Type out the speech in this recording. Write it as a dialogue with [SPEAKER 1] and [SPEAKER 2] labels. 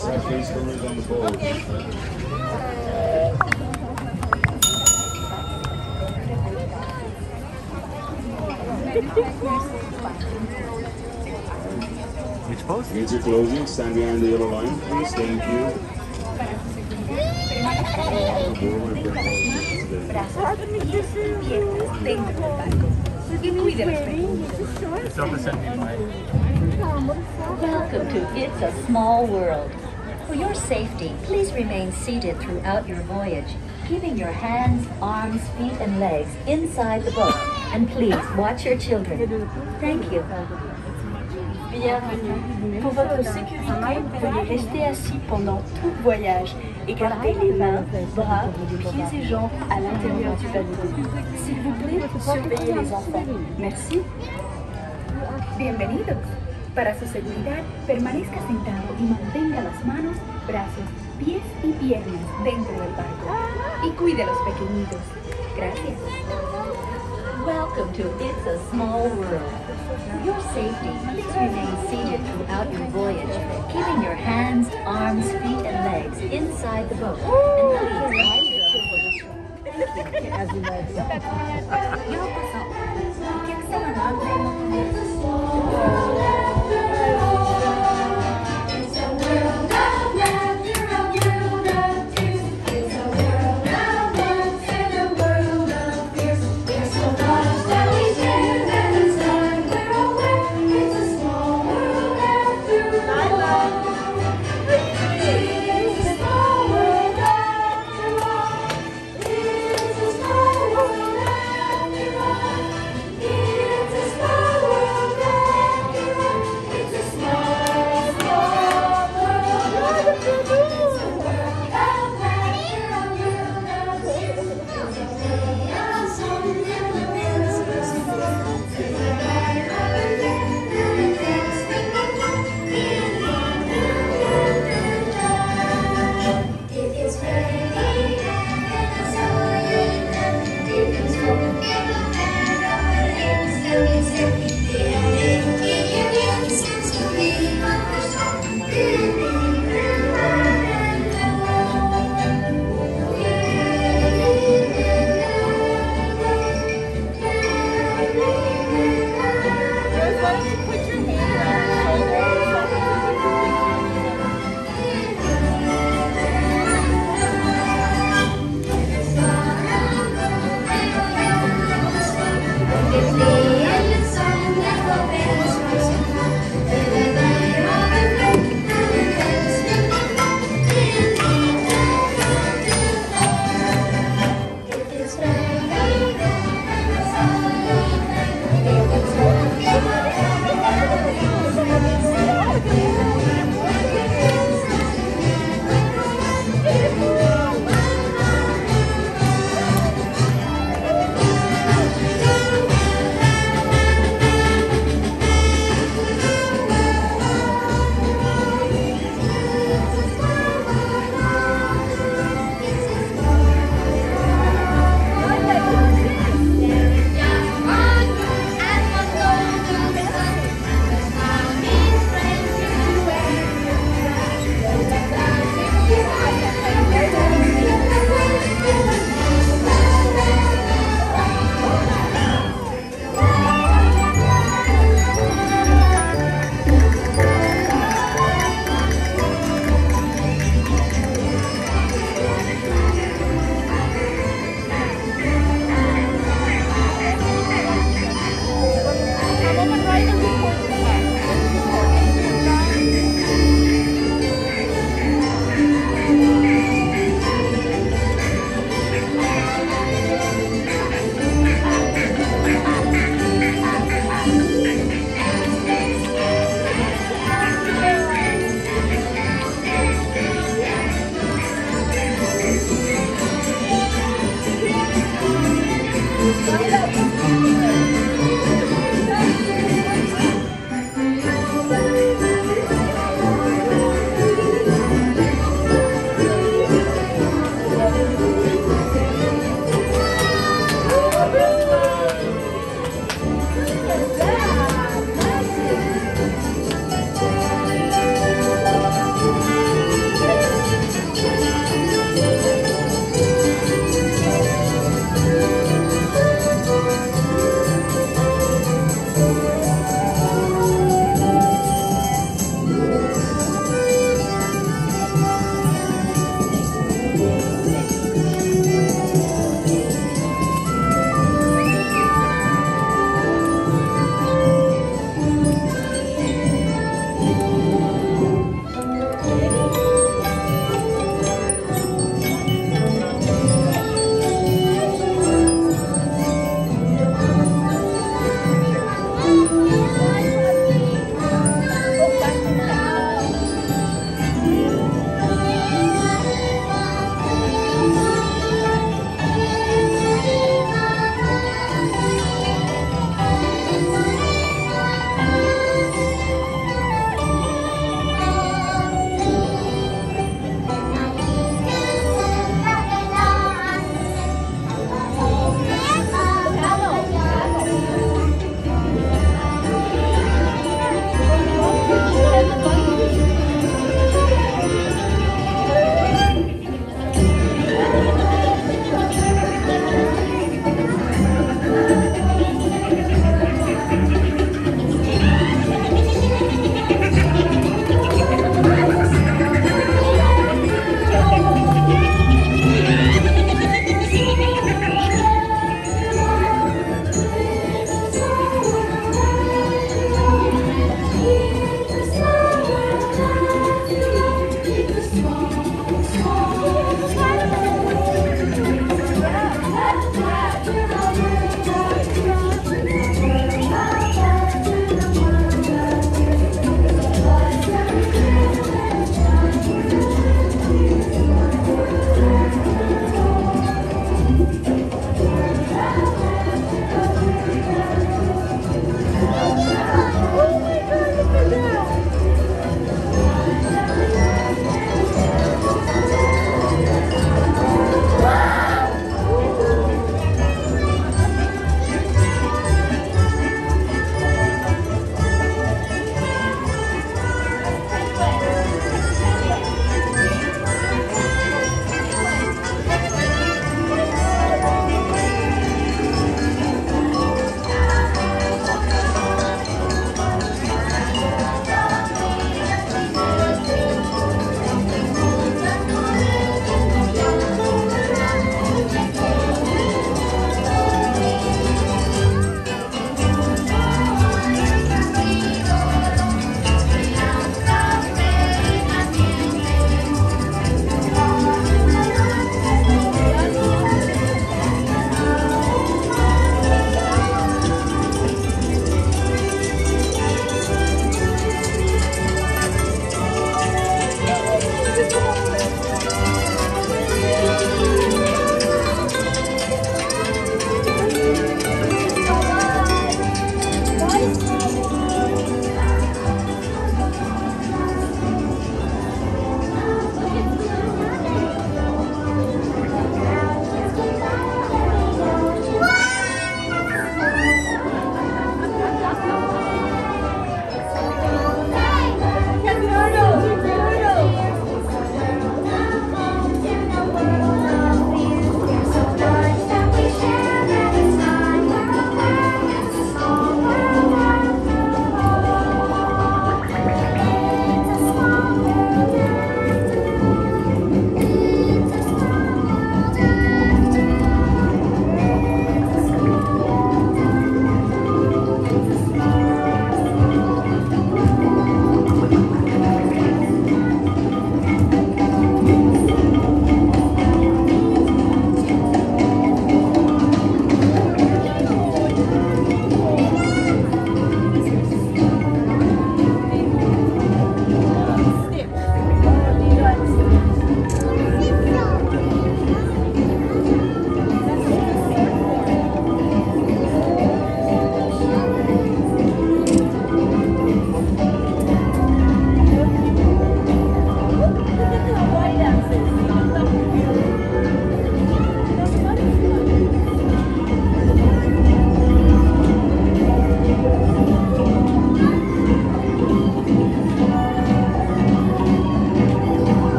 [SPEAKER 1] yourself gracefully on the boat.
[SPEAKER 2] Which pose?
[SPEAKER 1] Gates are closing. Stand behind the yellow line, please. Thank you.
[SPEAKER 2] It's over 75.
[SPEAKER 3] Welcome to It's a Small World. For your safety, please remain seated throughout your voyage, keeping your hands, arms, feet, and legs inside the boat. And please watch your children. Thank you.
[SPEAKER 4] Bienvenue. Pour votre sécurité, rester assis pendant tout voyage et garder les mains, bras, pieds et jambes à l'intérieur du. S'il vous plaît, surveillez les enfants. Merci.
[SPEAKER 5] Para su seguridad, permanezca sentado y mantenga las manos, brazos, pies y piernas dentro del barco. Y cuide a los pequeñitos. Gracias.
[SPEAKER 3] Welcome to It's a Small World. For your safety, please remain seated throughout your voyage, keeping your hands, arms, feet, and legs inside the boat. And please